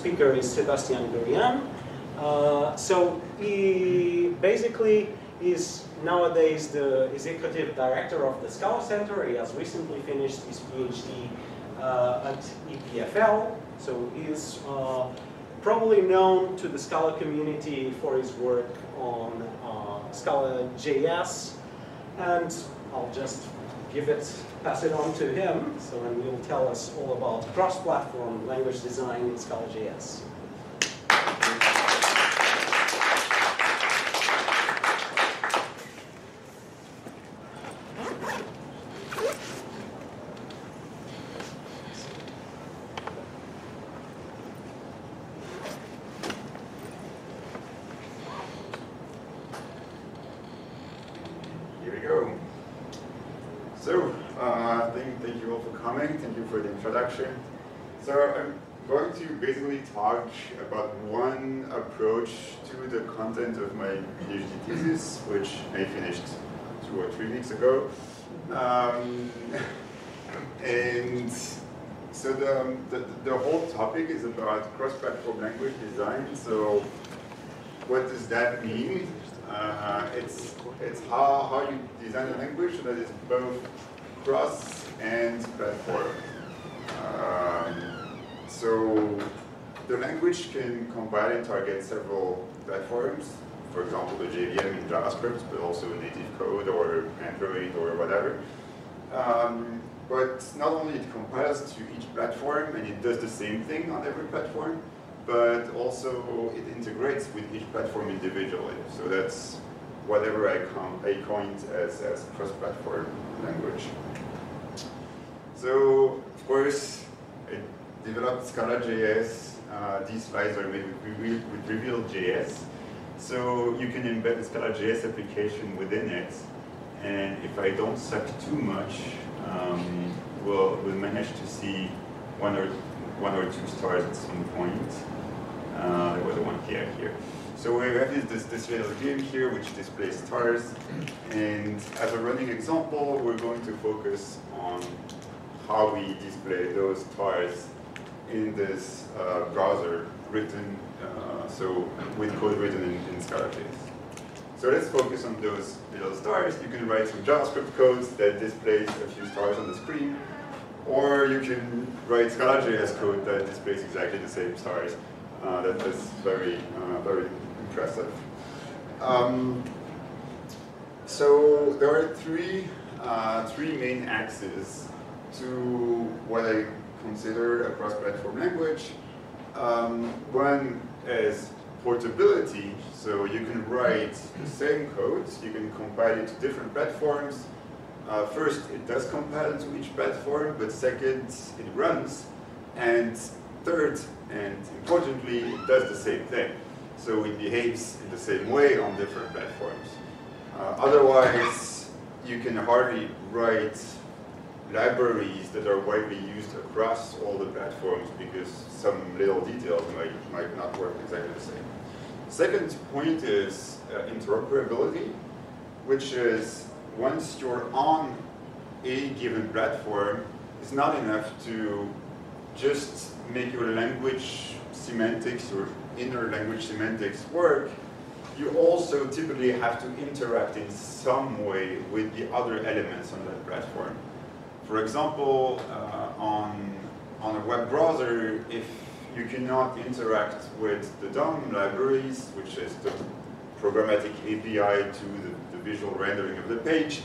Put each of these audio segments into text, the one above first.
speaker is Sébastien Doeraene. Uh, so he basically is nowadays the executive director of the Scala Center. He has recently finished his PhD uh, at EPFL. So he is uh, probably known to the Scala community for his work on uh, Scala JS. And I'll just give it, pass it on to him. So and he'll tell us all about cross-platform language design in Scala JS. So I'm going to basically talk about one approach to the content of my PhD thesis, which I finished two or three weeks ago. Um, and so the, the, the, whole topic is about cross-platform language design. So what does that mean? Uh, it's it's how, how you design a language that both cross and platform. Um, so the language can combine and target several platforms. For example, the JVM in JavaScript, but also native code or Android or whatever. Um, but not only it compiles to each platform and it does the same thing on every platform, but also it integrates with each platform individually. So that's whatever I, I coined as, as cross-platform language. So, of course, it developed Scala.js. Uh, these slides are with, with Reveal.js. So you can embed the Scala.js application within it. And if I don't suck too much, um, we'll, we'll manage to see one or, one or two stars at some point. Uh, there was a one here, here. So we have this, this little game here which displays stars. And as a running example, we're going to focus on how we display those stars in this uh, browser written, uh, so with code written in, in Scala.js. So let's focus on those little stars. You can write some JavaScript codes that displays a few stars on the screen, or you can write Scala.js code that displays exactly the same stars. Uh, that is very, uh, very impressive. Um, so there are three, uh, three main axes to what I consider a cross-platform language. Um, one is portability, so you can write the same code, you can compile it to different platforms. Uh, first, it does compile to each platform, but second, it runs. And third, and importantly, it does the same thing. So it behaves in the same way on different platforms. Uh, otherwise, you can hardly write libraries that are widely used across all the platforms because some little details might, might not work exactly the same. Second point is uh, interoperability, which is once you're on a given platform, it's not enough to just make your language semantics or inner language semantics work. You also typically have to interact in some way with the other elements on that platform. For example, uh, on, on a web browser, if you cannot interact with the DOM libraries, which is the programmatic API to the, the visual rendering of the page,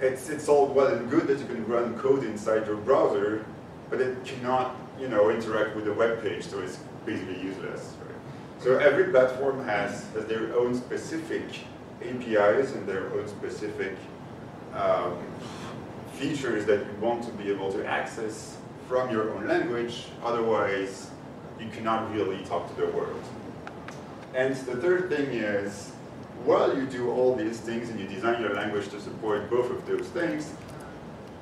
it's, it's all well and good that you can run code inside your browser, but it cannot you know, interact with the web page, so it's basically useless. Right? So every platform has, has their own specific APIs and their own specific um, features that you want to be able to access from your own language, otherwise you cannot really talk to the world. And the third thing is, while you do all these things and you design your language to support both of those things,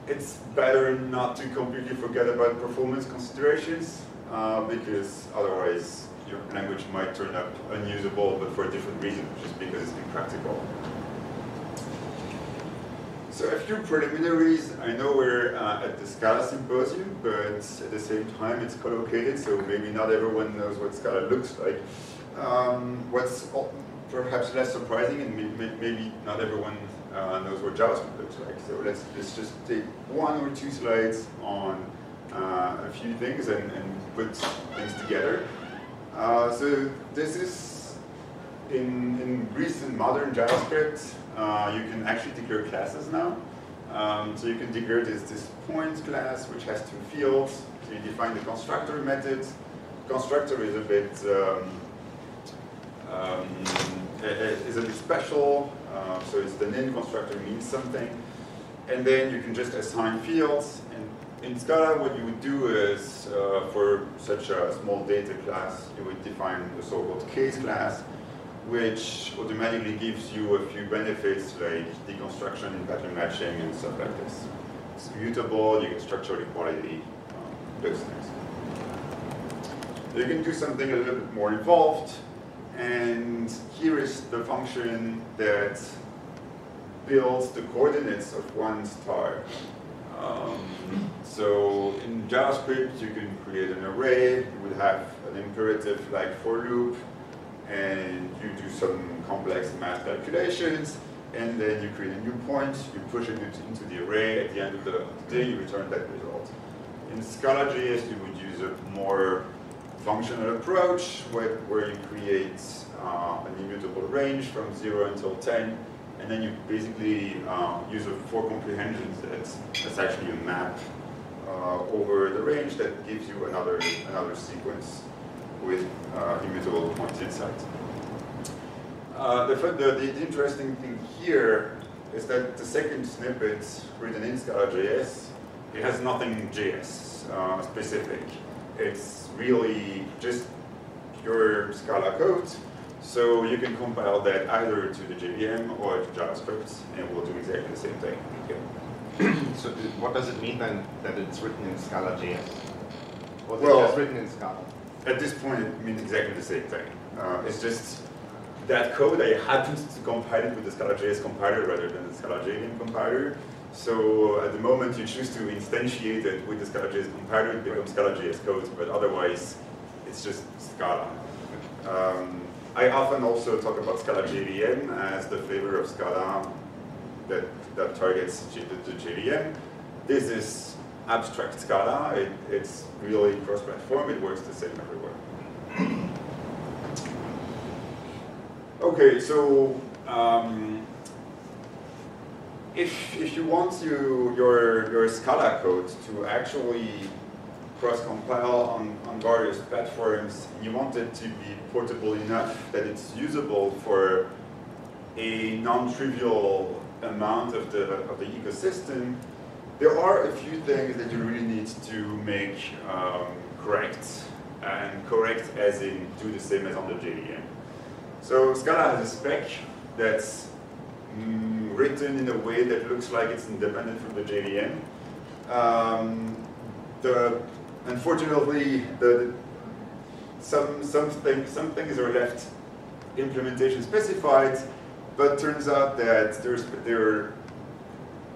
it's better not to completely forget about performance considerations, uh, because otherwise your language might turn up unusable, but for a different reason, just because it's impractical. So a few preliminaries. I know we're uh, at the Scala Symposium, but at the same time it's collocated, so maybe not everyone knows what Scala looks like. Um, what's perhaps less surprising, and maybe not everyone uh, knows what JavaScript looks like. So let's, let's just take one or two slides on uh, a few things and, and put things together. Uh, so this is in, in recent modern JavaScript, uh, you can actually declare classes now. Um, so you can declare this, this point class, which has two fields. So you define the constructor method. Constructor is a bit um, um, is a bit special. Uh, so it's the nin constructor means something. And then you can just assign fields. And in Scala, what you would do is, uh, for such a small data class, you would define the so-called case class, which automatically gives you a few benefits like deconstruction and pattern matching and stuff like this. It's mutable, you can structure equality, um, those things. You can do something a little bit more involved, and here is the function that builds the coordinates of one star. Um, so in JavaScript, you can create an array, you would have an imperative like for loop, and you do some complex math calculations, and then you create a new point, you push it into the array, at the end of the day you return that result. In Scala.js you would use a more functional approach where, where you create uh, an immutable range from 0 until 10, and then you basically uh, use a for comprehensions that's, that's actually a map uh, over the range that gives you another, another sequence with uh, immutable points inside. Uh, the, the, the, interesting thing here is that the second snippet written in Scala.js, it has nothing JS uh, specific. It's really just your Scala code. So you can compile that either to the JVM or to JavaScript, and we'll do exactly the same thing. so what does it mean then that it's written in Scala.js? Was well, it just written in Scala? At this point, it means exactly the same thing. Uh, it's just that code, I happened to compile it with the Scala.js compiler rather than the Scala.jvm compiler. So at the moment you choose to instantiate it with the Scala.js compiler, it becomes Scala.js code, but otherwise it's just Scala. Um, I often also talk about Scala JVM as the flavor of Scala that, that targets the JVM. This is abstract Scala. It, it's really cross-platform. It works the same everywhere. Okay, so um, if, if you want your, your Scala code to actually cross-compile on, on various platforms, you want it to be portable enough that it's usable for a non-trivial amount of the, of the ecosystem, there are a few things that you really need to make um, correct. And correct as in do the same as on the JVM. So Scala has a spec that's mm, written in a way that looks like it's independent from the JVM. Um, the, unfortunately, the, some, some, things, some things are left implementation specified, but turns out that there's, they're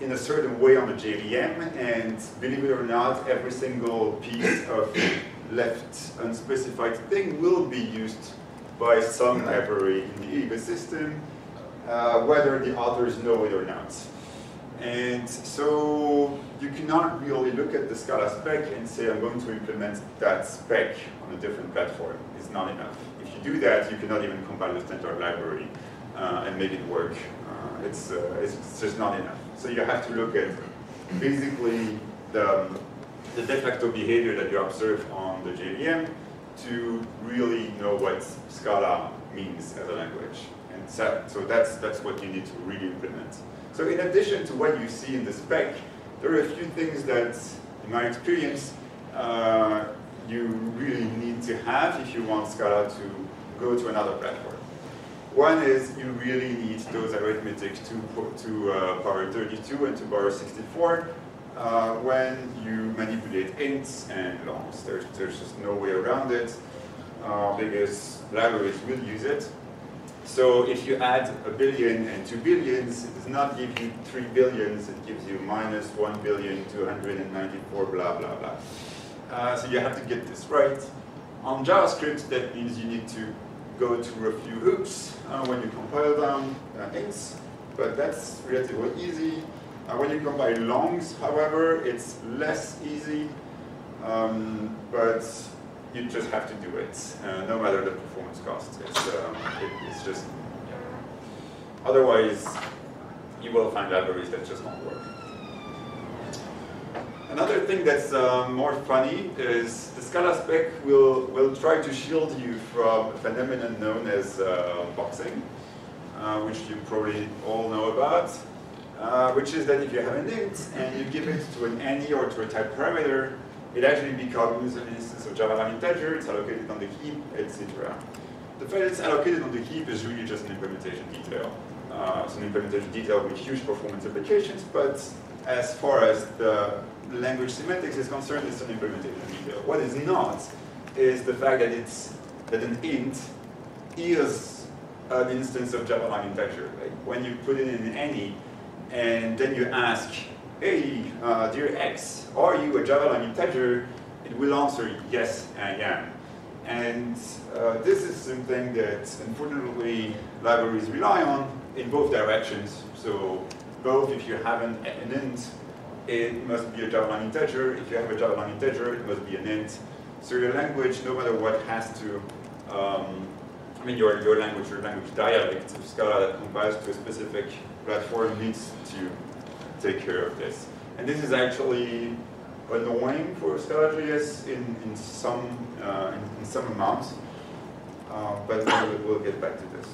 in a certain way on the JVM, and believe it or not, every single piece of left unspecified thing will be used by some library in the ecosystem, uh, whether the authors know it or not. And so you cannot really look at the Scala spec and say, I'm going to implement that spec on a different platform. It's not enough. If you do that, you cannot even compile the standard library uh, and make it work. Uh, it's, uh, it's just not enough. So you have to look at basically the, the de facto behavior that you observe on the JVM to really know what Scala means as a language. And so, so that's, that's what you need to really implement. So in addition to what you see in the spec, there are a few things that, in my experience, uh, you really need to have if you want Scala to go to another platform. One is you really need those arithmetic to, to uh, power 32 and to power 64 uh, when you manipulate ints and longs. There's, there's just no way around it uh, because libraries will use it. So if you add a billion and two billions, it does not give you three billions, it gives you minus one billion, 294, blah, blah, blah. Uh, so you have to get this right. On JavaScript, that means you need to go through a few hoops uh, when you compile down ints, but that's relatively easy. Uh, when you compile longs, however, it's less easy, um, but you just have to do it, uh, no matter the performance cost. It's, um, it, it's just, otherwise, you will find libraries that just don't work. Another thing that's uh, more funny is the Scala spec will, will try to shield you from a phenomenon known as uh, boxing, uh, which you probably all know about, uh, which is that if you have an int and you give it to an any or to a type parameter, it actually becomes an instance of Java integer, it's allocated on the heap, etc. The fact it's allocated on the heap is really just an implementation detail. Uh, it's an implementation detail with huge performance implications, but as far as the language semantics is concerned, it's an implementation detail. What is not is the fact that it's that an int is an instance of Java integer. Like when you put it in any, and then you ask, hey, uh, dear X, are you a Java integer? It will answer, yes, I am. And uh, this is something that, unfortunately, libraries rely on in both directions. So both if you have an int it must be a Java lang integer. If you have a Java lang integer, it must be an int. So your language, no matter what, has to, um, I mean, your, your language, your language dialect of Scala that compiles to a specific platform needs to take care of this. And this is actually annoying for Scala.js in, in some uh, in, in, some amount, uh, but we'll get back to this.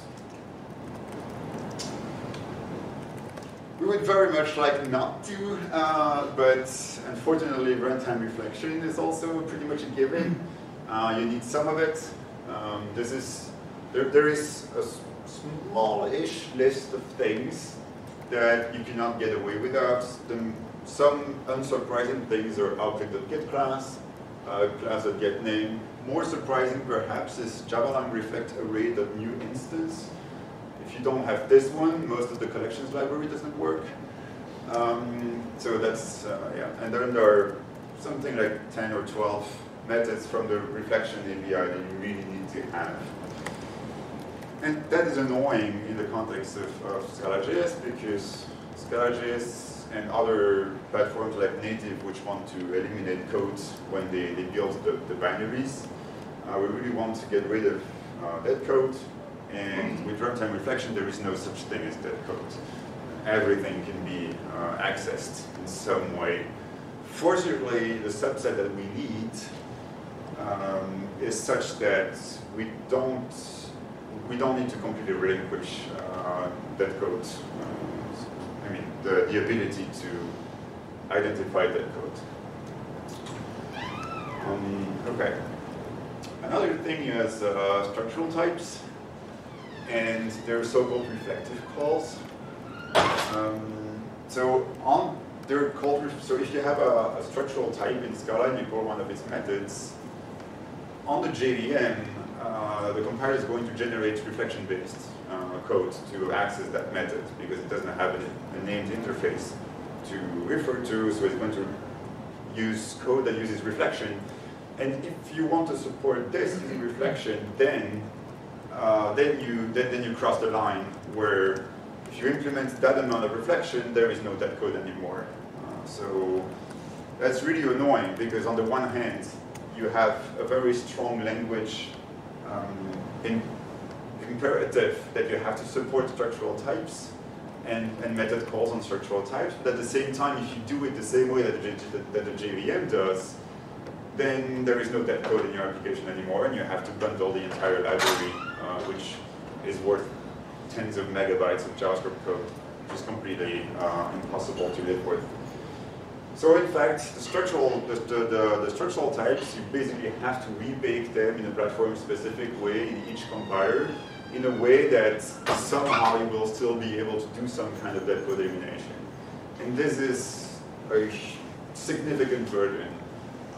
We would very much like not to, uh, but unfortunately runtime reflection is also pretty much a given. Uh, you need some of it. Um, this is, there, there is a small-ish list of things that you cannot get away without. The, some unsurprising things are object.get class, uh, class.get name. More surprising perhaps is java reflect array.new instance. If you don't have this one, most of the collections library doesn't work. Um, so that's, uh, yeah, and then there are something like 10 or 12 methods from the reflection API that you really need to have. And that is annoying in the context of, of Scala.js because Scala.js and other platforms like Native which want to eliminate codes when they, they build the, the binaries, uh, we really want to get rid of uh, that code and with runtime reflection, there is no such thing as dead code. Everything can be uh, accessed in some way. Fortunately, the subset that we need um, is such that we don't we don't need to completely relinquish uh, code. Uh, I mean, the, the ability to identify that code. Um, okay. Another thing is uh, structural types and there are so-called reflective calls. Um, so on they're called, so if you have a, a, structural type in Scala and you call one of its methods, on the JVM, uh, the compiler is going to generate reflection-based uh, code to access that method because it doesn't have a, a named interface to refer to, so it's going to use code that uses reflection. And if you want to support this reflection, then uh, then you then, then you cross the line where if you implement that amount of reflection, there is no dead code anymore. Uh, so that's really annoying because on the one hand, you have a very strong language um, in imperative that you have to support structural types and, and method calls on structural types, but at the same time, if you do it the same way that the, that the JVM does, then there is no dead code in your application anymore, and you have to bundle the entire library uh, which is worth tens of megabytes of JavaScript code, which is completely uh, impossible to live with. So in fact, the structural, the, the, the, structural types, you basically have to rebake them in a platform-specific way in each compiler in a way that somehow you will still be able to do some kind of dead code elimination. And this is a significant burden.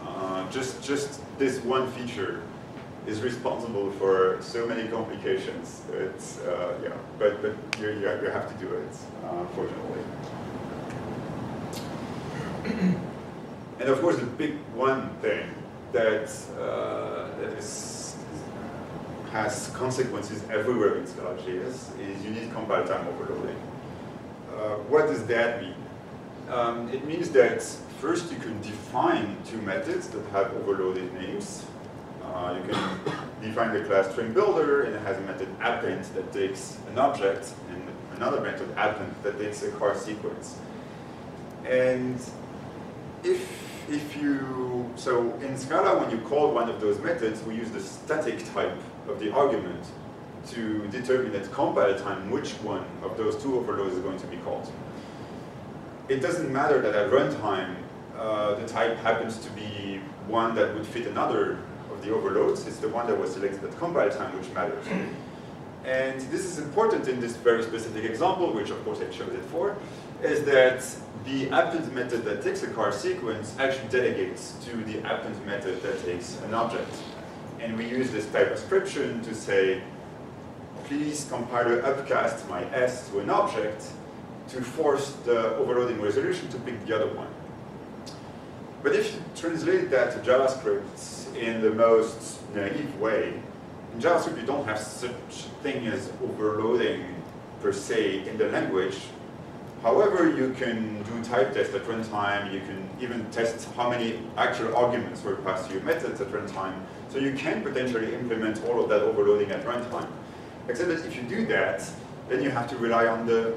Uh, just, just this one feature is responsible for so many complications. It's, uh, yeah, but, but you, you, you have to do it, uh, unfortunately. and of course, the big one thing that, uh, that is, has consequences everywhere in ScalaJS is you need compile time overloading. Uh, what does that mean? Um, it means that first you can define two methods that have overloaded names. Uh, you can define the class string builder and it has a method append that takes an object and another method append that takes a char sequence. And if if you, so in Scala, when you call one of those methods, we use the static type of the argument to determine at compile time which one of those two overloads is going to be called. It doesn't matter that at runtime, uh, the type happens to be one that would fit another the overloads. It's the one that was selected at compile time which matters. And this is important in this very specific example, which of course I chose it for, is that the append method that takes a char sequence actually delegates to the append method that takes an object. And we use this type ascription to say, please compiler upcast my S to an object to force the overloading resolution to pick the other one. But if you translate that to JavaScript in the most naive way, in JavaScript you don't have such thing as overloading per se in the language. However, you can do type tests at runtime, you can even test how many actual arguments were passed to your methods at runtime, so you can potentially implement all of that overloading at runtime. Except that if you do that, then you have to rely on the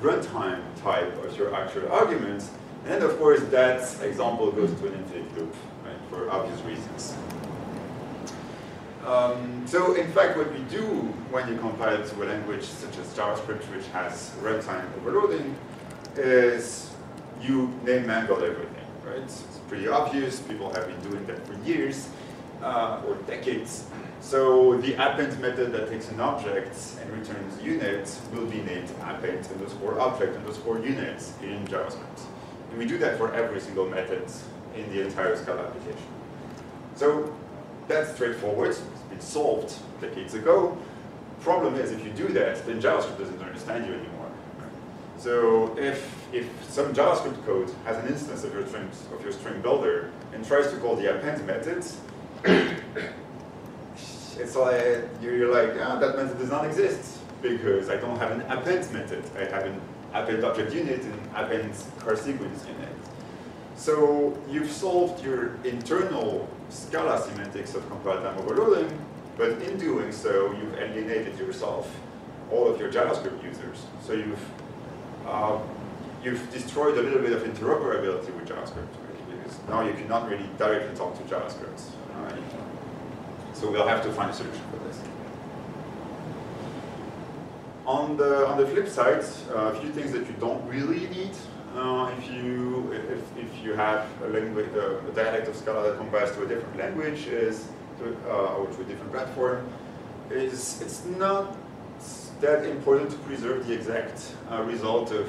runtime type of your actual arguments, and then of course that example goes to an infinite loop, for obvious reasons. Um, so in fact, what we do when you compile to a language such as JavaScript, which has runtime overloading, is you name mangle everything, right? It's pretty obvious. People have been doing that for years uh, or decades. So the append method that takes an object and returns units will be named append underscore object underscore units in JavaScript. And we do that for every single method in the entire Scala application. So that's straightforward. It's been solved decades ago. Problem is, if you do that, then JavaScript doesn't understand you anymore. So if if some JavaScript code has an instance of your string of your string builder and tries to call the append method, it's like you're like ah, that method does not exist because I don't have an append method. I have an append object unit and append char sequence unit. So you've solved your internal Scala semantics of compile time overloading, but in doing so, you've alienated yourself, all of your JavaScript users. So you've uh, you've destroyed a little bit of interoperability with JavaScript, because now you cannot really directly talk to JavaScript. Right? So we'll have to find a solution for this. On the on the flip side, uh, a few things that you don't really need uh, if you if, if you have a language uh, a dialect of Scala that compiles to a different language is to, uh, or to a different platform is it's not that important to preserve the exact uh, result of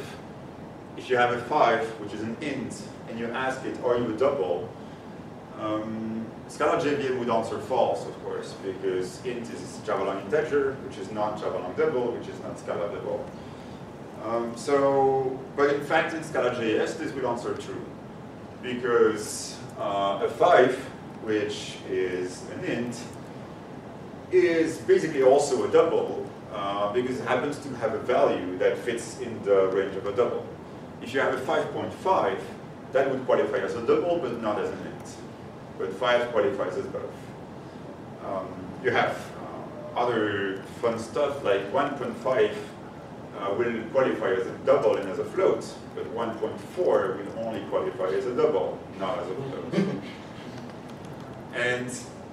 if you have a five which is an int and you ask it are you a double um, Scala JVM would answer false, of course, because int is Java lang integer, which is not Java lang double, which is not Scala double. Um, so, but in fact, in Scala JS, this will answer true, because uh, a 5, which is an int, is basically also a double, uh, because it happens to have a value that fits in the range of a double. If you have a 5.5, that would qualify as a double, but not as an int but 5 qualifies as both. Um, you have uh, other fun stuff like 1.5 uh, will qualify as a double and as a float, but 1.4 will only qualify as a double, not as a float. and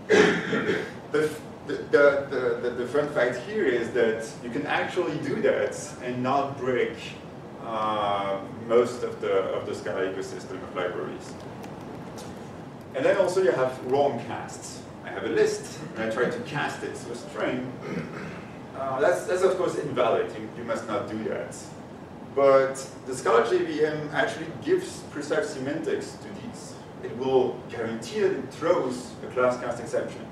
the, the, the, the, the fun fact here is that you can actually do that and not break uh, most of the, of the Scala ecosystem of libraries. And then also you have wrong casts. I have a list, and I try to cast it to a string. Uh, that's, that's of course invalid. You, you must not do that. But the Scala JVM actually gives precise semantics to these. It will guarantee that it throws a class cast exception.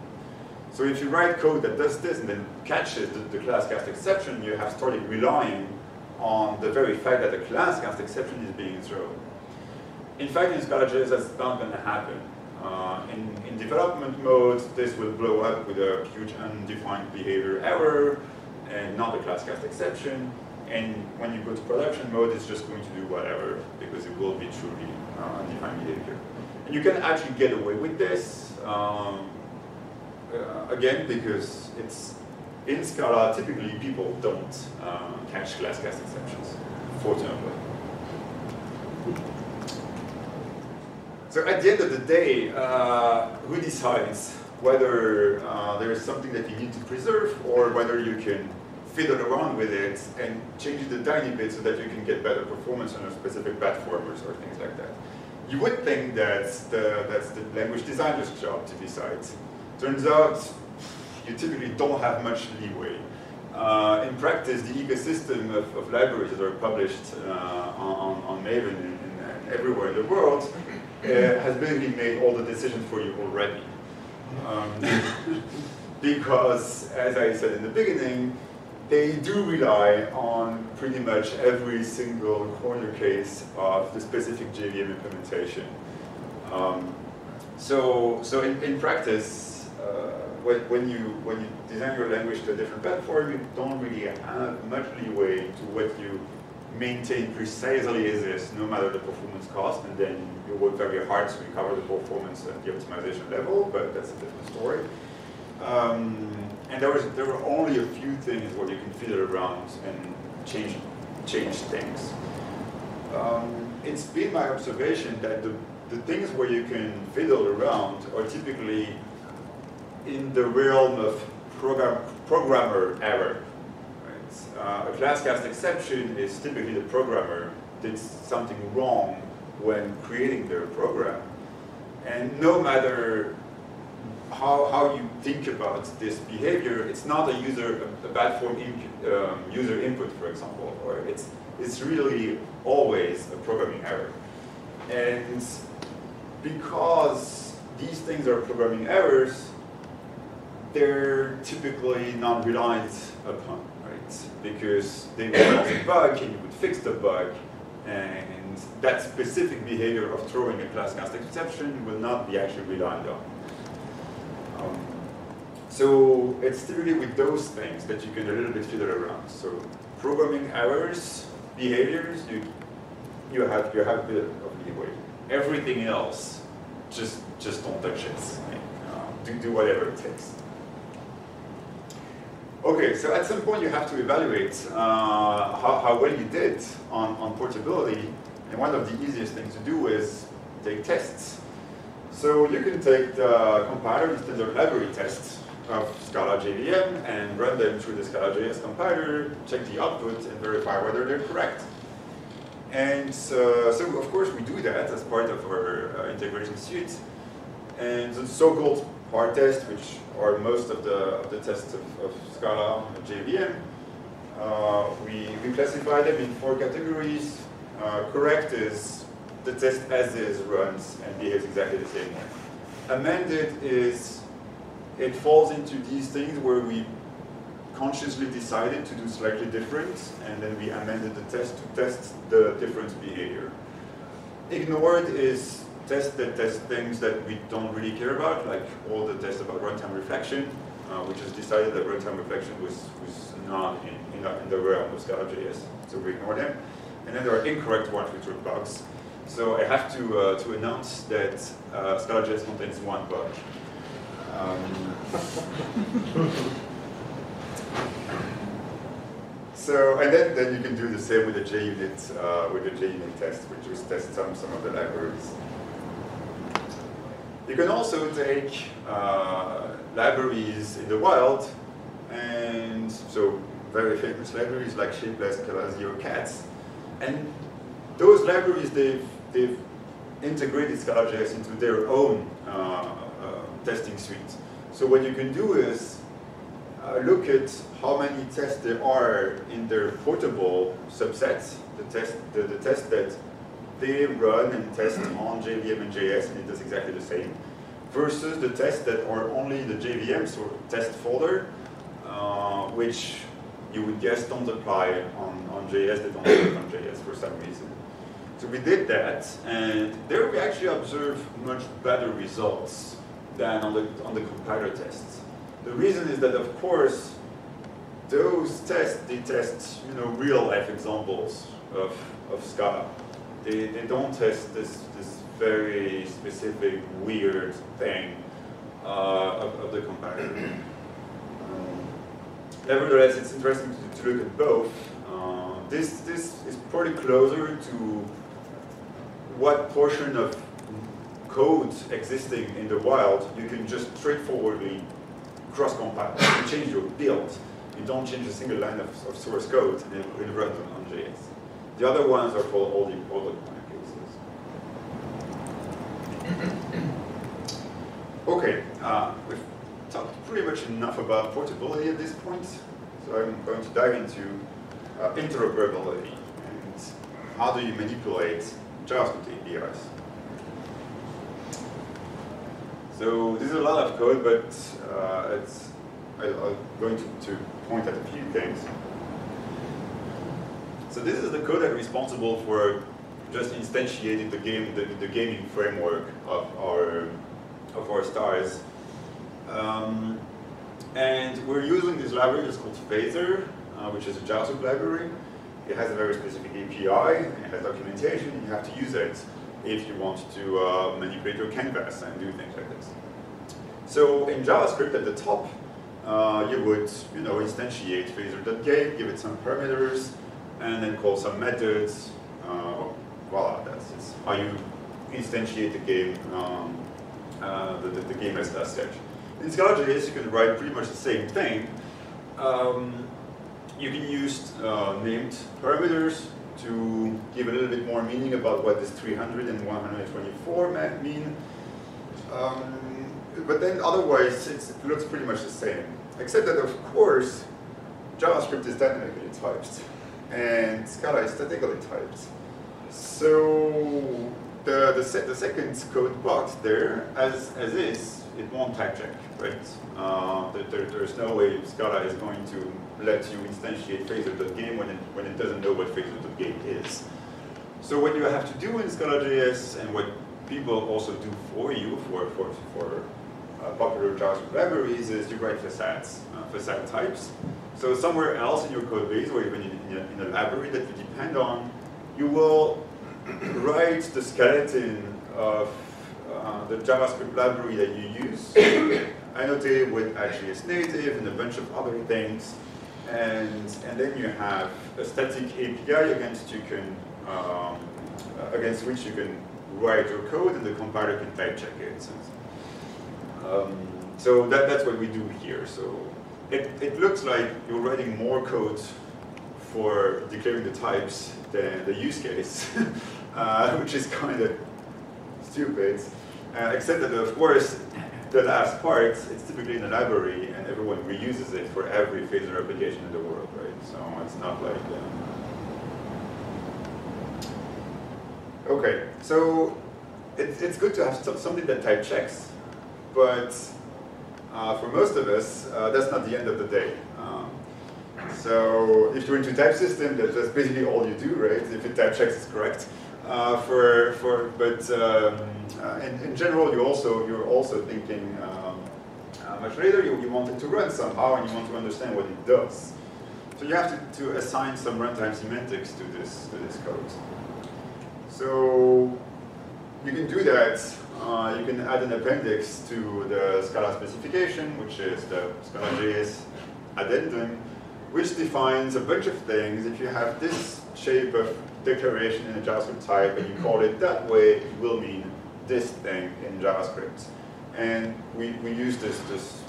So if you write code that does this and then catches the, the class cast exception, you have started relying on the very fact that the class cast exception is being thrown. In fact, in Scala.js, that's not going to happen. Uh, in, in development mode, this will blow up with a huge undefined behavior error and not a class cast exception. And when you go to production mode, it's just going to do whatever because it will be truly uh, undefined behavior. And you can actually get away with this, um, uh, again, because it's in Scala, typically people don't uh, catch class cast exceptions, fortunately. So at the end of the day, uh, who decides whether uh, there is something that you need to preserve or whether you can fiddle around with it and change it a tiny bit so that you can get better performance on a specific platformers or things like that. You would think that's the, that's the language designer's job to decide. Turns out, you typically don't have much leeway. Uh, in practice, the ecosystem of, of, libraries that are published uh, on, on Maven and, and everywhere in the world has basically made all the decisions for you already. Um, because, as I said in the beginning, they do rely on pretty much every single corner case of the specific JVM implementation. Um, so, so in, in practice, uh, when, when, you, when you design your language to a different platform, you don't really have much leeway to what you maintain precisely as is, no matter the performance cost, and then you work very hard to recover the performance at the optimization level, but that's a different story. Um, and there, was, there were only a few things where you can fiddle around and change, change things. Um, it's been my observation that the, the things where you can fiddle around are typically in the realm of program, programmer error. Right? Uh, a class cast exception is typically the programmer did something wrong when creating their program. And no matter how, how you think about this behavior, it's not a user, a bad form um, user input, for example, or it's, it's really always a programming error. And because these things are programming errors, they're typically not reliant upon, right? Because they would cause a bug and you would fix the bug, and that specific behavior of throwing a class cast exception will not be actually relied on. Um, so it's really with those things that you can a little bit fiddle around. So programming errors, behaviors, you you have you have a bit of leeway. Everything else, just just don't touch it. Uh, do do whatever it takes. Okay, so at some point you have to evaluate uh, how, how well you did on, on portability. And one of the easiest things to do is take tests. So you can take the compiler, standard library tests of Scala JVM and run them through the Scala JS compiler, check the output, and verify whether they're correct. And uh, so, of course, we do that as part of our uh, integration suite. And the so-called partests, which are most of the, of the tests of, of Scala JVM, uh, we, we classify them in four categories. Uh, correct is the test as is runs and behaves exactly the same. Amended is, it falls into these things where we consciously decided to do slightly different, and then we amended the test to test the different behavior. Ignored is test that test things that we don't really care about, like all the tests about runtime reflection, uh, just decided that runtime reflection was, was not in, in, the, in the realm of Scala.js, so we ignore them. And then there are incorrect ones, which are bugs. So I have to, uh, to announce that uh, Scala.js contains one bug. Um, so, and then, then you can do the same with the JUnit, uh, with the JUnit test, which just tests some, some of the libraries. You can also take uh, libraries in the wild, and so very famous libraries like Shapeless, Calazio, Cats, and those libraries, they've they've integrated Scala.js into their own uh, uh, testing suite. So what you can do is uh, look at how many tests there are in their portable subsets, the test, the, the test that they run and test on JVM and JS, and it does exactly the same. versus the tests that are only the JVM, so test folder, uh, which you would guess don't apply on, on JS, they don't work on JS for some reason. So we did that, and there we actually observed much better results than on the, on the compiler tests. The reason is that, of course, those tests, they test you know, real life examples of, of Scala. They, they don't test this, this very specific, weird thing uh, of, of the compiler. Um, nevertheless, it's interesting to, to look at both. Uh, this, this is pretty closer to what portion of code existing in the wild you can just straightforwardly cross-compile. You change your build. You don't change a single line of, of source code and it will run on JS. The other ones are for all the other cases. okay, uh, pretty much enough about portability at this point, so I'm going to dive into uh, interoperability and how do you manipulate JavaScript APIs. So this is a lot of code, but uh, it's I, am going to, to point at a few things. So this is the code that's responsible for just instantiating the game, the, the gaming framework of our of our stars. Um, and we're using this library that's called Phaser, uh, which is a JavaScript library. It has a very specific API, it has documentation, you have to use it if you want to uh, manipulate your canvas and do things like this. So in JavaScript at the top, uh, you would you know, instantiate phaser.game, give it some parameters, and then call some methods. Uh, voila, that's, how you instantiate the game, um, uh, the, the, the, game as, as such. In Scala.js, you can write pretty much the same thing. Um, you can use uh, named parameters to give a little bit more meaning about what this 300 and 124 mean. Um, but then otherwise it looks pretty much the same. Except that of course, JavaScript is dynamically typed and Scala is statically typed. So the, the, se the second code box there, as, as is, it won't type check, right? Uh, there, there's no way Scala is going to let you instantiate phaser.game when it, when it doesn't know what phaser.game is. So what you have to do in Scala.js and what people also do for you for, for, for uh, popular JavaScript libraries is you write facades, uh, facade types. So somewhere else in your code base or even in, in, a, in a library that you depend on, you will write the skeleton of uh, the JavaScript library that you use, annotated with AJS native and a bunch of other things. And, and then you have a static API against you can um, against which you can write your code and the compiler can type check it. Um, so that, that's what we do here. So it, it looks like you're writing more code for declaring the types than the use case, uh, which is kind of stupid. Uh, except that, of course, the last part, it's typically in a library, and everyone reuses it for every Phaser application in the world, right? So it's not like... Uh... Okay, so it, it's good to have something that type checks but uh, for most of us, uh, that's not the end of the day. Um, so if you're into type system, that's, basically all you do, right? If it type checks is correct. Uh, for for but um, uh, in, in general, you also you're also thinking um, uh, much later. You, you want it to run somehow, and you want to understand what it does. So you have to, to assign some runtime semantics to this to this code. So you can do that uh, you can add an appendix to the Scala specification, which is the Scala.js addendum, which defines a bunch of things. If you have this shape of declaration in a JavaScript type and you call it that way, it will mean this thing in JavaScript. And we, we use this, this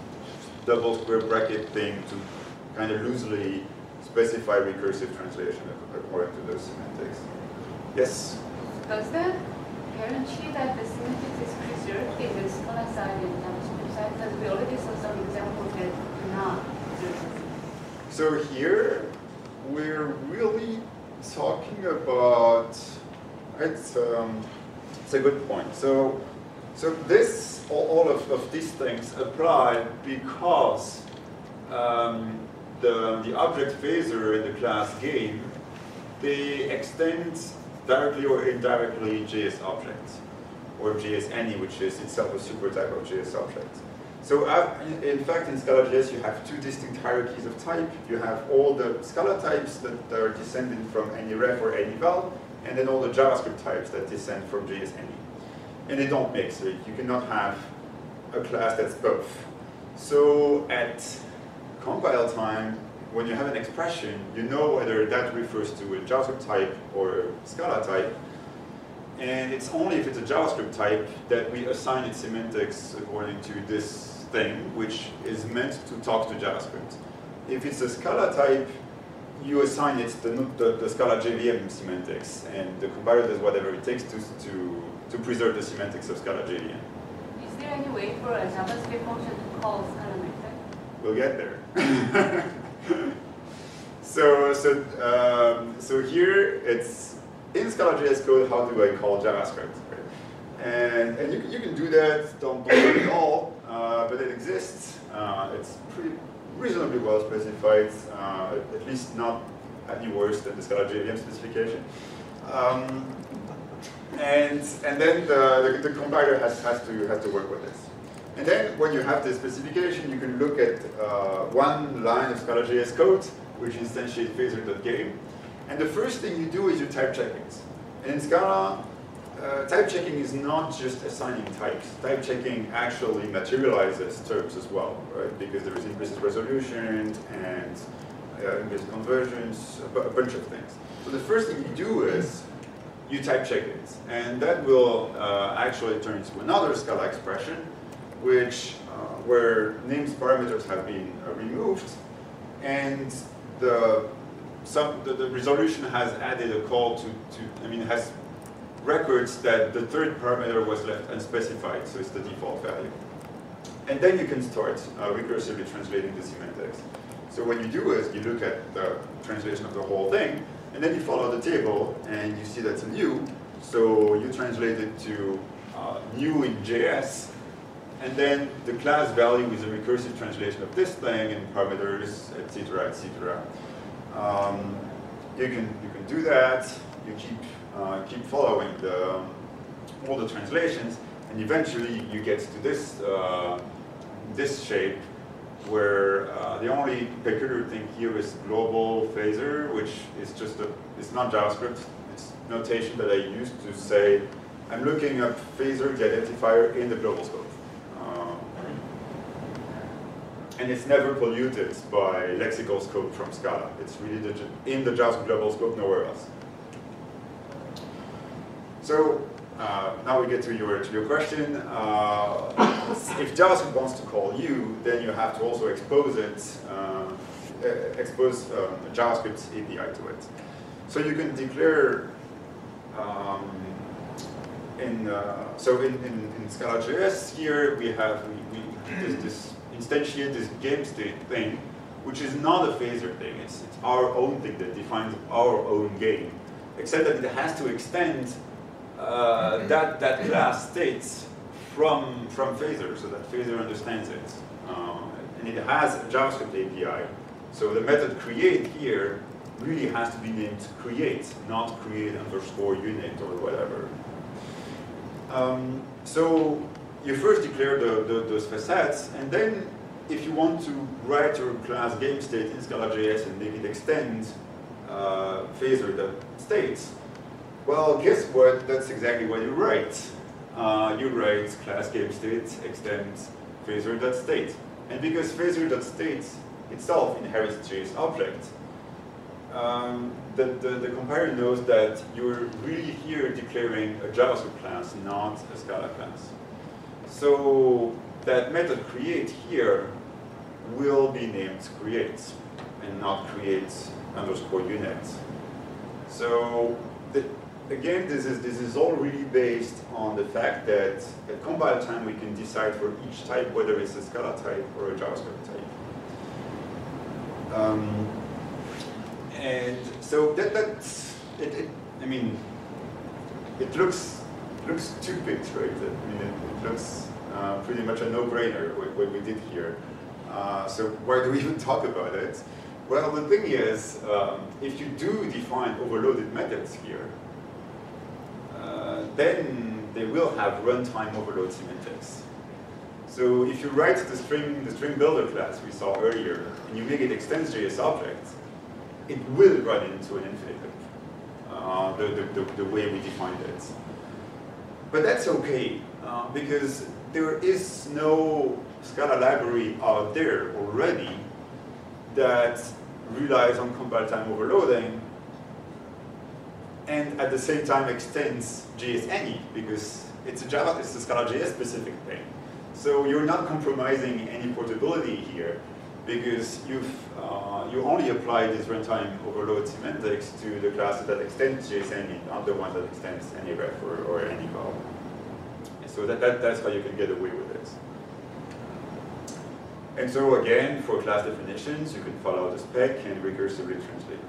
double square bracket thing to kind of loosely specify recursive translation according to those semantics. Yes? Does that guarantee that the semantics is preserved in the Scala side and JavaScript side? Because we already saw some examples that do not. So here, we're really talking about, it's, um, it's a good point. So So this, all, of, of these things apply because um, the, the object phaser in the class game, they extend directly or indirectly JS objects, or JS any, which is itself a super type of JS object. So in fact, in Scala.js, you have two distinct hierarchies of type. You have all the Scala types that are descending from any ref or any val, and then all the JavaScript types that descend from JS any. And they don't mix, so you cannot have a class that's both. So at compile time, when you have an expression, you know whether that refers to a JavaScript type or a Scala type, and it's only if it's a JavaScript type that we assign its semantics according to this thing, which is meant to talk to JavaScript. If it's a Scala type, you assign it the, the, the Scala JVM semantics, and the compiler does whatever it takes to, to, to preserve the semantics of Scala JVM. Is there any way for a JavaScript function to call Scala method? We'll get there. so, so, um, so here it's in Scala.js code, how do I call JavaScript? And, and you, you can do that, don't bother at all, uh, but it exists. Uh, it's pretty reasonably well specified, uh, at least not any worse than the Scala JVM specification. Um, and, and then the, the, the, compiler has, has, to, has to work with this. And then when you have the specification, you can look at uh, one line of Scala.js code, which instantiates phaser.game. And the first thing you do is you type check it. And in Scala, uh, type checking is not just assigning types. Type checking actually materializes terms as well, right? Because there is implicit resolution and uh, implicit conversions, a, bunch of things. So the first thing you do is you type check it, and that will uh, actually turn into another Scala expression, which uh, where names parameters have been uh, removed, and the some the, the resolution has added a call to, to I mean has records that the third parameter was left unspecified, so it's the default value. And then you can start uh, recursively translating the semantics. So what you do is you look at the translation of the whole thing, and then you follow the table, and you see that's a new. So you translate it to uh, new in JS, and then the class value is a recursive translation of this thing, and parameters, etc., etc. Um, you can you can do that. You keep keep following the, all the translations, and eventually you get to this, uh, this shape where uh, the only peculiar thing here is global phaser, which is just a, it's not JavaScript, it's notation that I use to say, I'm looking up phaser, the identifier, in the global scope. Um, and it's never polluted by lexical scope from Scala. It's really the, in the JavaScript global scope, nowhere else. So uh, now we get to your, to your question. Uh, if JavaScript wants to call you, then you have to also expose it, uh, expose um, API to it. So you can declare um, in uh, so in, in, in Scala.js here we have we, we this, this instantiate this game state thing, which is not a phaser thing. It's, it's our own thing that defines our own game, except that it has to extend uh, that, that class states from, from Phaser, so that Phaser understands it. Uh, and it has a JavaScript API. So the method create here really has to be named create, not create underscore unit or whatever. Um, so you first declare the, the, those facades, and then if you want to write your class game state in Scala.js and make it extend uh, Phaser that states, well, guess what? That's exactly what you write. Uh, you write class game state extends phaser.state. And because phaser.state itself inherits JS object, um, the, the, the, compiler knows that you're really here declaring a JavaScript class, not a Scala class. So that method create here will be named create and not create underscore unit. So the, again, this is, this is all really based on the fact that at compile time we can decide for each type whether it's a Scala type or a JavaScript type. Um, and so that, that's, it, it, I mean, it looks looks stupid, right? I mean, it, it looks uh, pretty much a no-brainer what, what, we did here. Uh, so why do we even talk about it? Well, the thing is, um, if you do define overloaded methods here, then they will have runtime overload semantics. So if you write the string, the string builder class we saw earlier, and you make it extends.js object, it will run into an infinite loop, uh, the, the, the, the, way we defined it. But that's okay, uh, because there is no Scala library out there already that relies on compile time overloading and at the same time extends JSAny because it's a Java, it's a Scala JS specific thing. So you're not compromising any portability here because you've uh, you only apply this runtime overload semantics to the class that extends JSAny, not the one that extends any ref or, or any call. So that, that, that's how you can get away with it. And so again, for class definitions, you can follow the spec and recursively translate.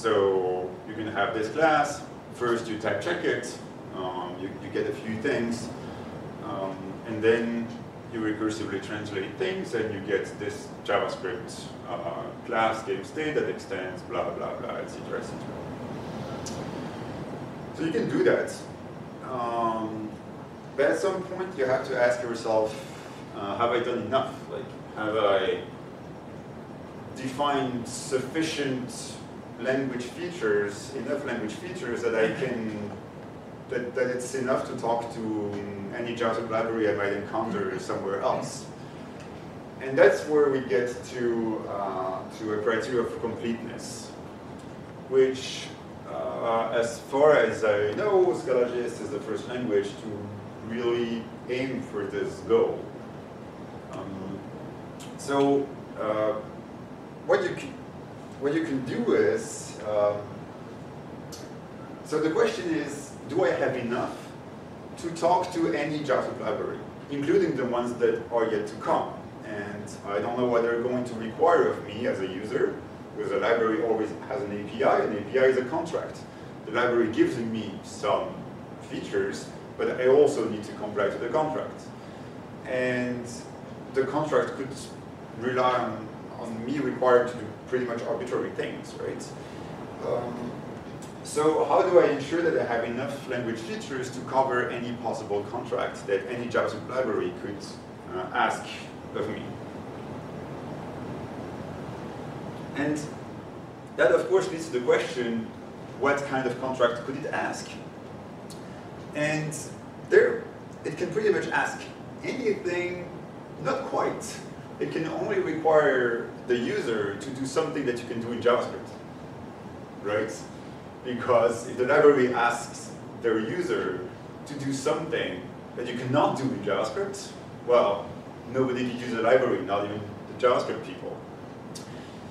So you can have this class. First, you type check it. Um, you, you, get a few things. Um, and then you recursively translate things, and you get this JavaScript uh, class game state that extends blah, blah, blah, etc., etc. So you can do that. Um, but at some point, you have to ask yourself, uh, have I done enough? Like, have I defined sufficient language features, enough language features that I can, that, that it's enough to talk to any JavaScript library I might encounter somewhere else. And that's where we get to, uh, to a criteria of completeness, which, uh, as far as I know, ScalaJS is the first language to really aim for this goal. Um, so uh, what you what you can do is, um, so the question is, do I have enough to talk to any JavaScript library, including the ones that are yet to come? And I don't know what they're going to require of me as a user, because the library always has an API, and API is a contract. The library gives me some features, but I also need to comply to the contract. And the contract could rely on, on me required to do pretty much arbitrary things, right? Um, so how do I ensure that I have enough language features to cover any possible contract that any JavaScript library could uh, ask of me? And that, of course, leads to the question, what kind of contract could it ask? And there, it can pretty much ask anything not quite. It can only require the user to do something that you can do in JavaScript, right? Because if the library asks their user to do something that you cannot do in JavaScript, well, nobody can use the library, not even the JavaScript people.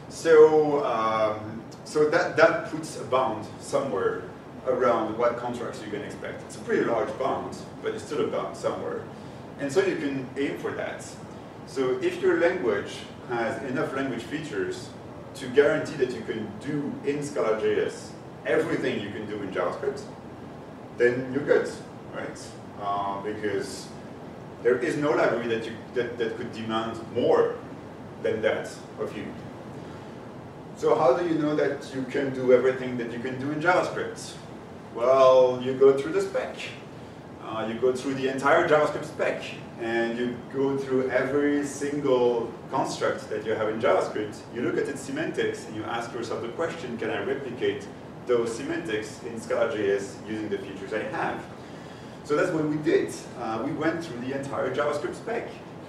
So, um, so that, that puts a bound somewhere around what contracts you can expect. It's a pretty large bound, but it's still a bound somewhere. And so you can aim for that. So if your language has enough language features to guarantee that you can do in Scala.js everything you can do in JavaScript, then you're good, right? Uh, because there is no library that, you, that, that could demand more than that of you. So how do you know that you can do everything that you can do in JavaScript? Well, you go through the spec. Uh, you go through the entire JavaScript spec and you go through every single construct that you have in JavaScript, you look at its semantics and you ask yourself the question, can I replicate those semantics in Scala.js using the features I have? So that's what we did. Uh, we went through the entire JavaScript spec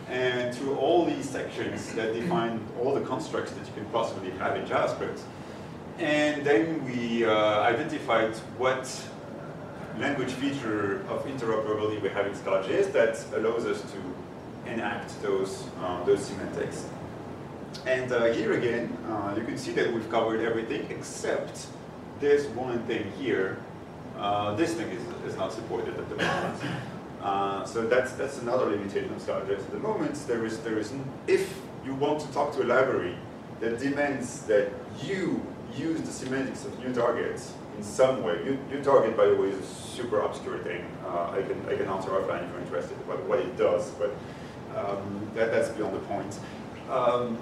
and through all these sections that define all the constructs that you can possibly have in JavaScript. And then we uh, identified what language feature of interoperability we have in Scala.js that allows us to enact those, um, those semantics. And uh, here again, uh, you can see that we've covered everything except this one thing here. Uh, this thing is, is not supported at the moment. Uh, so that's that's another limitation of Scala.js at the moment. There is there is if you want to talk to a library that demands that you use the semantics of new targets in some way. You, target, by the way, is a super obscure thing. Uh, I can I can answer offline if you're interested about what it does, but um, that, that's beyond the point. Um,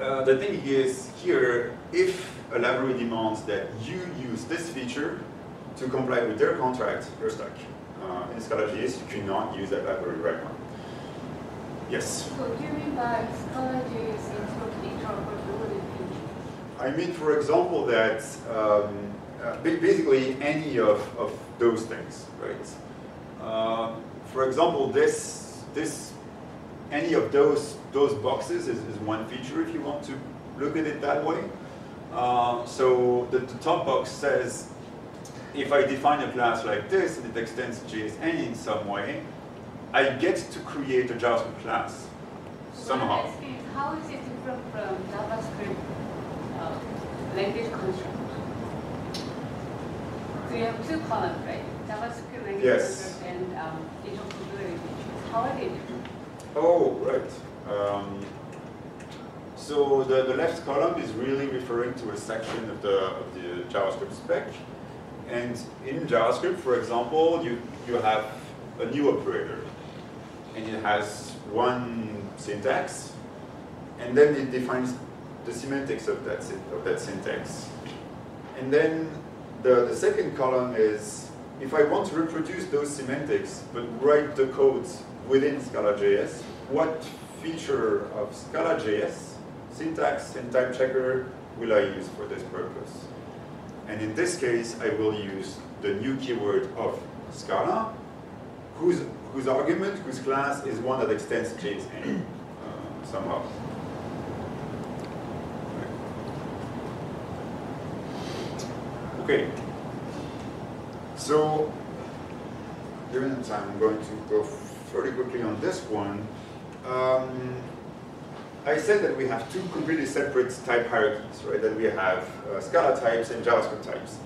uh, the thing is here, if a library demands that you use this feature to comply with their contract, you're stuck. Uh, in Scala.js, you cannot use that library right now. Yes? So do you mean by Scala.js interoperability feature? I mean, for example, that um, uh, basically any of, of those things, right? Uh, for example, this, this, any of those, those boxes is, is one feature if you want to look at it that way. Uh, so the, the, top box says, if I define a class like this and it extends JSAny in some way, I get to create a JavaScript class somehow. how is it different from JavaScript uh, language construct? So you have two columns, right? JavaScript language yes. and um, features. How are they different? Oh, right. Um, so the, the left column is really referring to a section of the, of the JavaScript spec. And in JavaScript, for example, you, you have a new operator. And it has one syntax. And then it defines the semantics of that, of that syntax. And then the, the second column is, if I want to reproduce those semantics, but write the code within Scala.js, what feature of Scala.js syntax and type checker will I use for this purpose? And in this case, I will use the new keyword of Scala, whose, whose argument, whose class is one that extends JSAny uh, somehow. Okay. So, given time, I'm going to go fairly quickly on this one. Um, I said that we have two completely separate type hierarchies, right? That we have uh, Scala types and JavaScript types.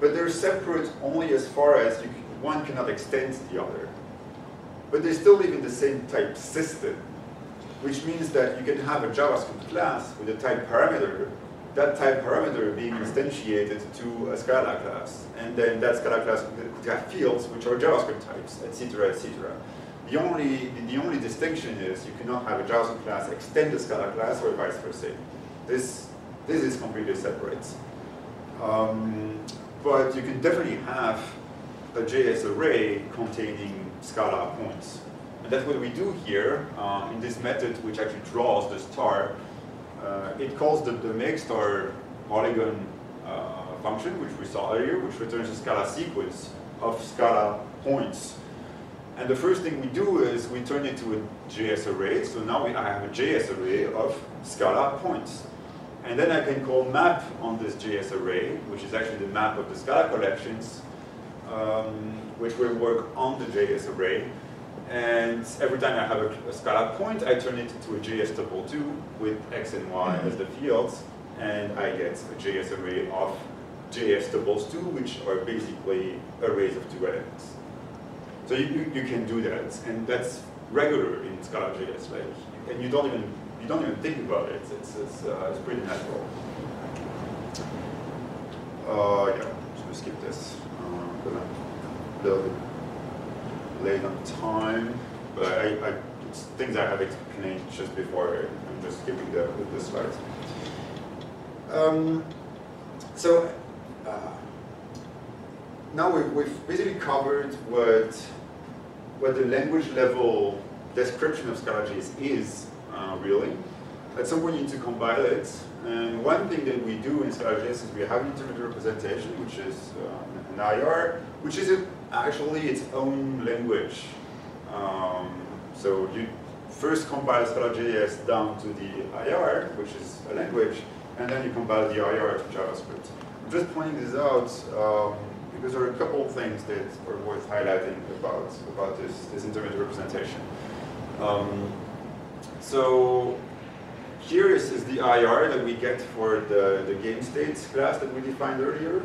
But they're separate only as far as can, one cannot extend the other. But they still live in the same type system, which means that you can have a JavaScript class with a type parameter, that type parameter being instantiated to a Scala class. And then that Scala class could have fields which are JavaScript types, etc., etc. The only, the only distinction is you cannot have a JavaScript class extend a Scala class or vice versa. This, this is completely separate. Um, but you can definitely have a JS array containing Scala points. And that's what we do here uh, in this method, which actually draws the star. Uh, it calls the, the make star polygon uh, function, which we saw earlier, which returns a Scala sequence of Scala points and the first thing we do is we turn it to a JS array. So now we, I have a JS array of Scala points. And then I can call map on this JS array, which is actually the map of the Scala collections, um, which will work on the JS array. And every time I have a, a, Scala point, I turn it into a JS tuple 2 with x and y as the fields, and I get a JS array of JS tuples 2, which are basically arrays of two elements. So you, you, can do that, and that's regular in Scala.js. Like, and you don't even you don't even think about it. It's it's, uh, it's pretty natural. Uh, yeah, we skip this? Uh, I'm gonna a little bit late on time, but I, I things I have explained just before. I'm just skipping the the slides. Um, so. Uh, now we've, we've basically covered what what the language level description of Scala.js is, uh, really. At some point you need to compile it. And one thing that we do in Scala.js is we have an intermediate representation, which is uh, an IR, which is actually its own language. Um, so you first compile Scala.js down to the IR, which is a language, and then you compile the IR to JavaScript. I'm just pointing this out um, because there are a couple of things that are worth highlighting about, about this, this intermediate representation. Um, so here is, is, the IR that we get for the, the game states class that we defined earlier.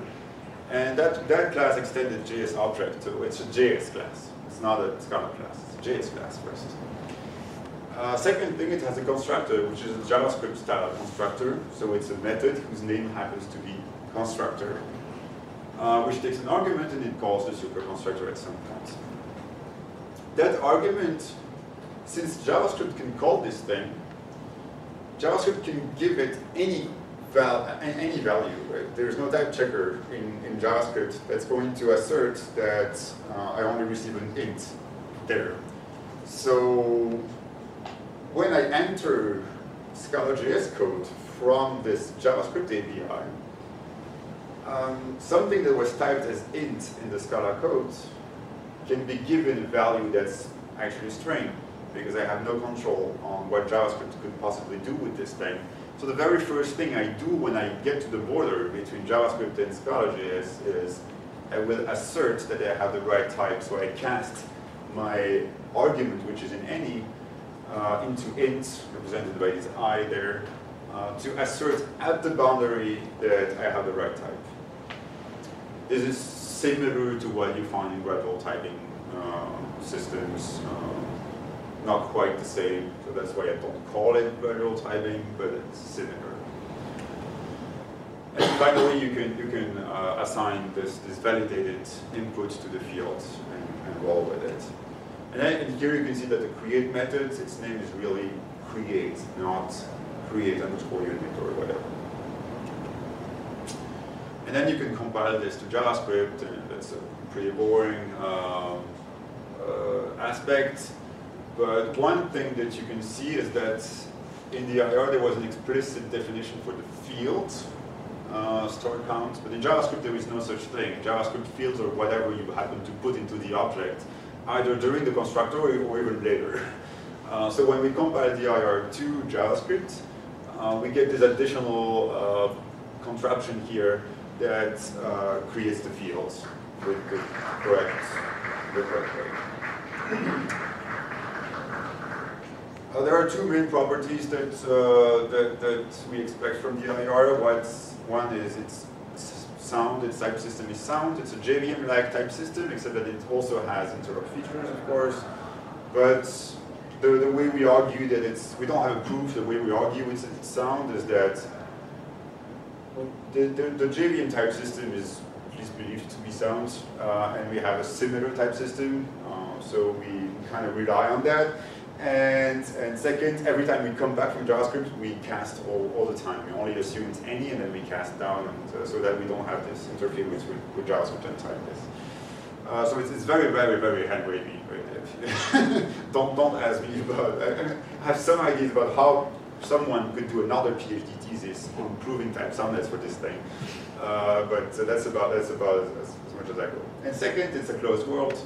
And that, that class extended JS object, so it's a JS class. It's not a Scala class, it's a JS class first. Uh, second thing, it has a constructor, which is a JavaScript style constructor. So it's a method whose name happens to be constructor. uh, which takes an argument and it calls the super constructor at some point. That argument, since JavaScript can call this thing, JavaScript can give it any val any value. Right? There's no type checker in, in JavaScript that's going to assert that uh, I only receive an int there. So when I enter Scala.js code from this JavaScript API, um, something that was typed as int in the Scala code can be given a value that's actually string because I have no control on what JavaScript could possibly do with this thing. So the very first thing I do when I get to the border between JavaScript and Scala.js is I will assert that I have the right type. So I cast my argument, which is in any, uh, into int, represented by this i there, uh, to assert at the boundary that I have the right type. This is similar to what you find in gradual typing uh, systems. Uh, not quite the same, that's why I don't call it gradual typing, but it's similar. And finally, you can you can uh, assign this this validated input to the field and, and roll with it. And then and here you can see that the create method, its name is really create, not create underscore unit or whatever. And then you can compile this to JavaScript, and that's a pretty boring um, uh, aspect. But one thing that you can see is that in the IR there was an explicit definition for the field uh, store count, but in JavaScript there is no such thing. JavaScript fields are whatever you happen to put into the object, either during the constructor or, or even later. Uh, so when we compile the IR to JavaScript, uh, we get this additional uh, contraption here that uh, creates the fields with the correct, the correct way. Uh, there are two main properties that, uh, that, that we expect from the IR. What's, one is it's sound, its type system is sound. It's a JVM-like type system, except that it also has interop features, of course. But the, the way we argue that it's, we don't have a proof, the way we argue it's, it's sound is that the, the, the JVM type system is, is believed to be sound, uh, and we have a similar type system, uh, so we kind of rely on that. And, and second, every time we come back from JavaScript, we cast all, all the time. We only assume it's any, and then we cast down, and, uh, so that we don't have this interference with, with JavaScript and type this. Uh, so it's, it's, very, very, very hand wavy. Right? don't, don't ask me about. I have some ideas about how someone could do another PhD thesis on proving type soundness for this thing, uh, but that's about that's about as, as, much as I go. And second, it's a closed world.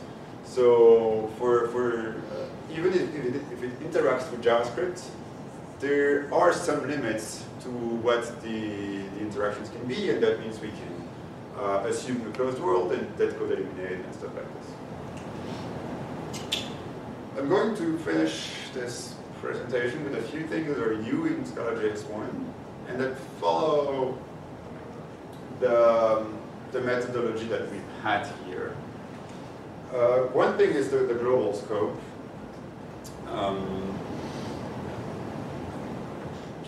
So for for uh, even if, it, if it interacts with JavaScript, there are some limits to what the, the interactions can be, and that means we can uh, assume a closed world and that could eliminate and stuff like this. I'm going to finish this presentation with a few things that are new in Scala.js 1 and that follow the, the methodology that we've had here. Uh, one thing is the, the global scope. Um,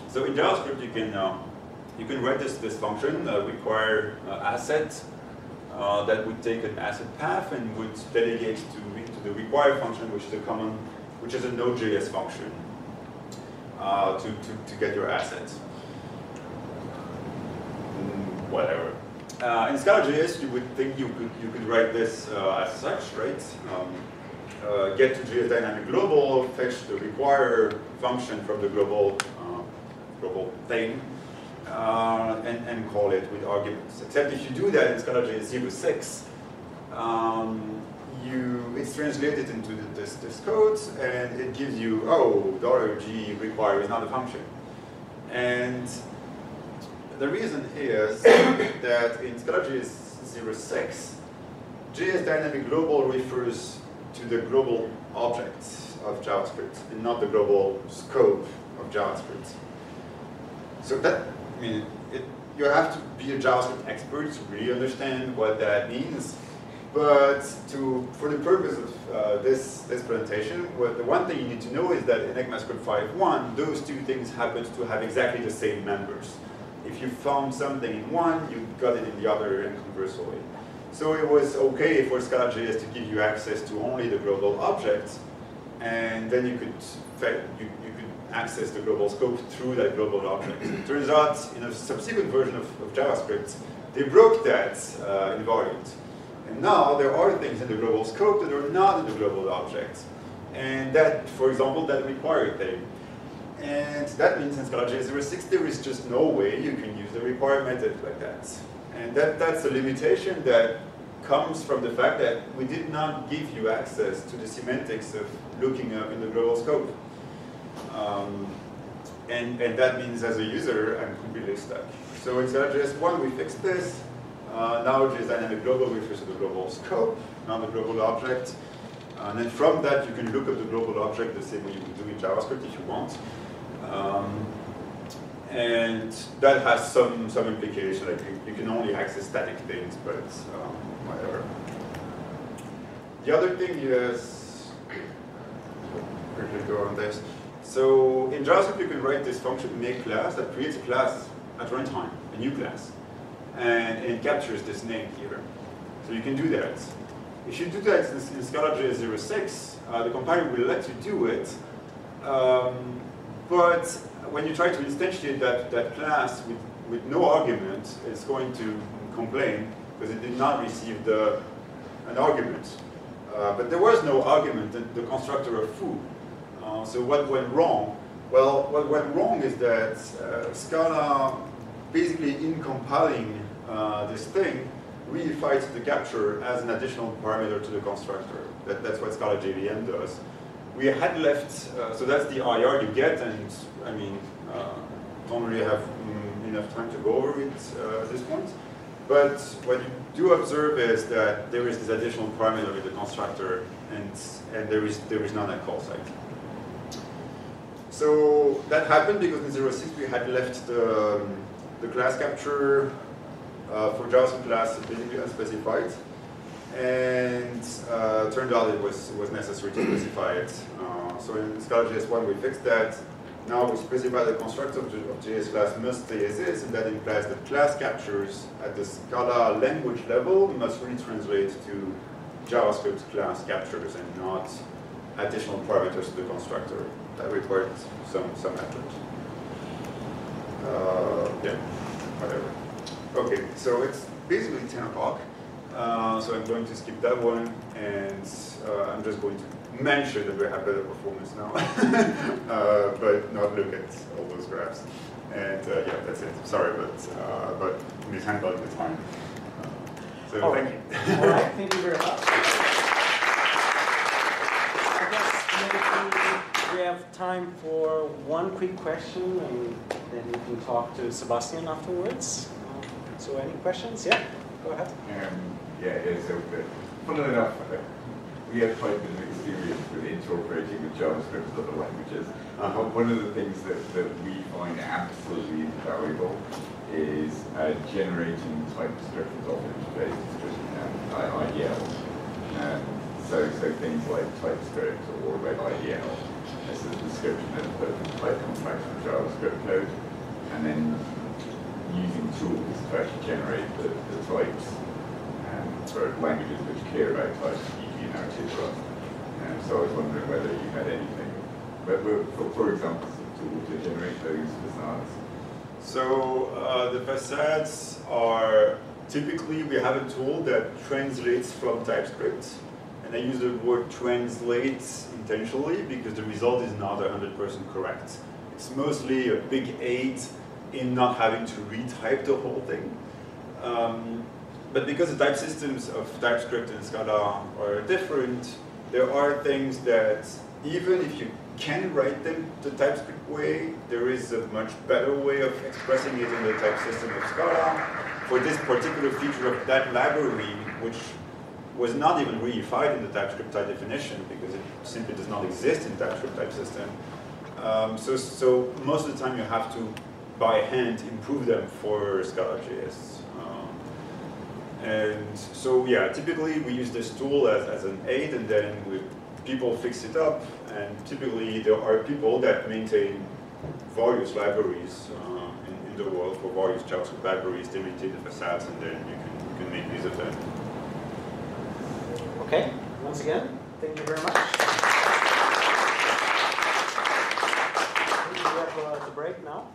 so in JavaScript, you can uh, you can write this this function uh, require uh, asset uh, that would take an asset path and would delegate to to the require function, which is a common, which is a Node.js function uh, to, to to get your assets. Mm, whatever. Uh, in Scala.js, you would think you could you could write this as such, right? Um, uh, get to JS Dynamic Global, fetch the require function from the global uh, global thing, uh, and, and call it with arguments. Except if you do that in Scala.js 06, um, you it's translated into the, this, this code, and it gives you, oh, $g require is not a function. And the reason is that in Scala.js 06, JS Dynamic Global refers to the global objects of JavaScript and not the global scope of JavaScript. So that, I mean, it, you have to be a JavaScript expert to really understand what that means. But to, for the purpose of uh, this, this presentation, the one thing you need to know is that in ECMAScript 5.1, those two things happen to have exactly the same members. if you found something in one, you got it in the other and conversely. So it was okay for Scala.js to give you access to only the global objects, and then you could you, you could access the global scope through that global object. It turns out, in a subsequent version of, of JavaScript, they broke that uh, invariant. And now there are things in the global scope that are not in the global object. And that, for example, that require thing. And that means in Scala.js 06 there is just no way you can use the require method like that. And that, that's a limitation that comes from the fact that we did not give you access to the semantics of looking up in the global scope. Um, and, and that means as a user, I'm completely stuck. So in just, 1, we fixed this. Uh, now JS Dynamic Global refers to the global scope, not the global object. And then from that, you can look up the global object the same way you would do in JavaScript if you want. Um, and that has some, some implication, like you, you, can only access static things, but um, whatever. The other thing is, quickly go on this. So in JavaScript, you can write this function make class that creates a class at runtime, a new class. And it captures this name here. So you can do that. If you do that in Scala JS06, uh, the compiler will let you do it. Um, but when you try to instantiate that, that class with, with no argument, it's going to complain because it did not receive the, an argument. Uh, but there was no argument in the constructor of foo. Uh, so what went wrong? Well, what went wrong is that uh, Scala, basically in compiling uh, this thing, reified the capture as an additional parameter to the constructor. That, that's what Scala JVM does we had left, uh, so that's the IR you get, and I mean, uh, don't really have mm, enough time to go over it uh, at this point. But what you do observe is that there is this additional parameter in the constructor, and and there is there is none at call site. So that happened because in 06 we had left the, um, the class capture uh, for JavaScript class basically unspecified and uh, turned out it was, was necessary to specify it. Uh, so in Scala JS1 we fixed that. Now we specify the constructor of, JS class must stay as is, and that implies that class captures at the Scala language level must retranslate to JavaScript class captures and not additional parameters to the constructor. That required some, some effort. Uh, yeah, whatever. Okay, so it's basically 10 o'clock. Uh, so I'm going to skip that one, and uh, I'm just going to mention that we have better performance now, uh, but not look at all those graphs. And uh, yeah, that's it. Sorry, but uh, but mishandling the time. so all thank right. you. all right, thank you very much. I guess maybe we have time for one quick question, and then we can talk to Sébastien afterwards. So any questions? Yeah, go ahead. Um, yeah, yeah, so but funnily enough, uh, we have quite a bit of experience with interpreting with JavaScript and other languages. Uh, but one of the things that, that we find absolutely invaluable is uh, generating type descriptions of interfaces with um, IDL. Um, so, so things like TypeScript or WebIDL IDL as a description of the type contracts from JavaScript code, and then using tools to actually generate the, the types for languages which care about e.g. narrative run. Um, so I was wondering whether you had anything, but for, for example, tool to generate those facades. So uh, the facades are typically we have a tool that translates from TypeScript, and I use the word translate intentionally because the result is not 100% correct. It's mostly a big aid in not having to retype the whole thing. Um, but because the type systems of TypeScript and Scala are different, there are things that even if you can write them the TypeScript way, there is a much better way of expressing it in the type system of Scala. For this particular feature of that library, which was not even reified in the TypeScript type definition because it simply does not exist in TypeScript type system. Um, so, so most of the time you have to, by hand, improve them for Scala.js. And so yeah, typically we use this tool as, as an aid and then we, people fix it up and typically there are people that maintain various libraries uh, in, in, the world for various with libraries, they maintain the facades, and then you can, you can make use of them. Okay, once again, thank you very much. We have uh, the break now.